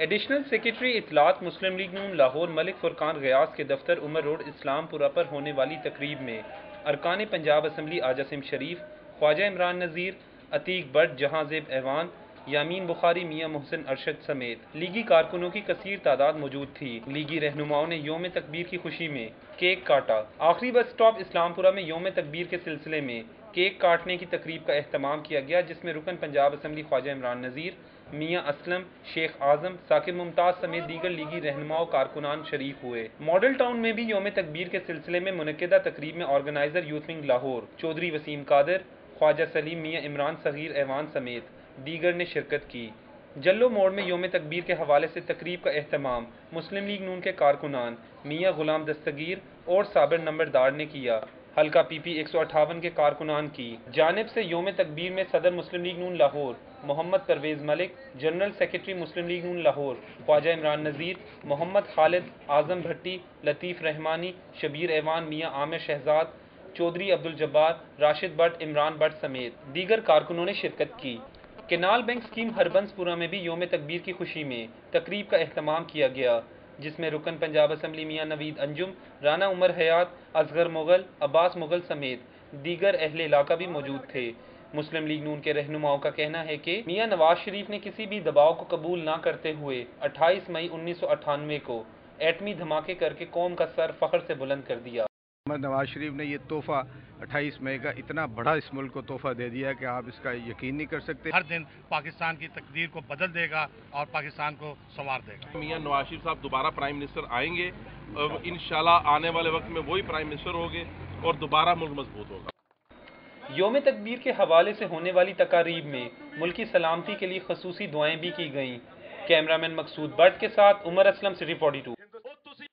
Additional secretary इतलात मुस्लिम लीग नून लाहौर मलिक फुरकान गयास के दफ्तर उमर रोड इस्लामपुरा पर होने वाली तकरीब में अरकान पंजाब असम्बली आजासिम शरीफ ख्वाजा इमरान नज़ीर, अतीक बट जहांजेब ऐवान यामीन बुखारी, मियाँ मोहसिन अरशद समेत लीगी कारकुनों की कसीर तादाद मौजूद थी। लीगी रहनुमाओं ने योम तकबीर की खुशी में केक काटा। आखिरी बस स्टॉप इस्लामपुरा में योम तकबीर के सिलसिले में केक काटने की तकरीब का अहतमाम किया गया, जिसमें रुकन पंजाब असम्बली ख्वाजा इमरान नज़ीर, मियाँ असलम, शेख आज़म, साकिब मुमताज़ समेत दीगर लीगी रहनुमाओं, कारकुनान शरीक हुए। मॉडल टाउन में भी योम तकबीर के सिलसिले में मुनदा तकरीब में organiser youth wing Lahore, Chaudhry Waseem Qadir Khawaja Saleem, Mian Imran Saghir, ऐवान समेत दीगर ने शिरकत की। जल्लो मोड़ में योम तकबीर के हवाले से तकरीब का अहतमाम मुस्लिम लीग नून के कारकुनान, मियाँ गुलाम दस्तगीर और साबिर नंबरदार ने किया। हल्का पी पी एक सौ अठावन के कारकुनान की। जानब से योम तकबीर में सदर मुस्लिम लीग नून लाहौर, मोहम्मद परवेज़ मलिक, जनरल सेक्रेटरी मुस्लिम लीग नून लाहौर, ख्वाजा इमरान नज़ीर, मोहम्मद खालिद आज़म भट्टी, लतीफ़ रहमानी, शबीर ऐवान, मियाँ आमिर शहजाद चौधरी अब्दुल जब्बार, राशिद भट्ट, इमरान भट्ट समेत दीगर कारकुनों ने शिरकत की। केनाल बैंक स्कीम हरबंसपुरा में भी योम तकबीर की खुशी में तकरीब का अहतमाम किया गया, जिसमें रुकन पंजाब असम्बली मियाँ नवीद अंजुम, राना उमर हयात, असगर मुगल, अब्बास मुगल समेत दीगर अहले इलाका भी मौजूद थे। मुस्लिम लीग नून के रहनुमाओं का कहना है कि मियाँ नवाज़ शरीफ ने किसी भी दबाव को कबूल ना करते हुए 28 मई उन्नीस को एटमी धमाके करके कौम का सर फख्र से बुलंद कर दिया। मोहम्मद नवाज़ शरीफ ने ये तोहफा 28 मई का इतना बड़ा इस मुल्क को तोहफा दे दिया कि आप इसका यकीन नहीं कर सकते। हर दिन पाकिस्तान की तकदीर को बदल देगा और पाकिस्तान को संवार देगा। मियाँ नवाज़ शरीफ साहब दोबारा प्राइम मिनिस्टर आएँगे इन आने वाले वक्त में वही प्राइम मिनिस्टर होंगे और दोबारा मुल्क मज़बूत होगा। योम तकबीर के हवाले से होने वाली तकारीब में मुल्की सलामती के लिए खसूसी दुआएँ भी की गईं। कैमरामैन मकसूद बट के साथ Umar Aslam city forty two.